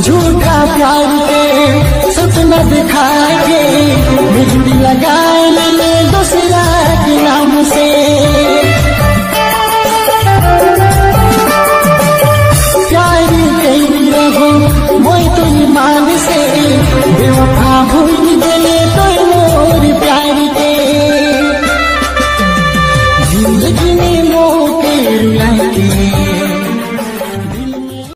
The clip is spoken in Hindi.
झूठा प्यार के सपना दिखा के बिजली लगाए मैंने दूसरा के नाम से। प्यार कही रहो वो तो ईमान से।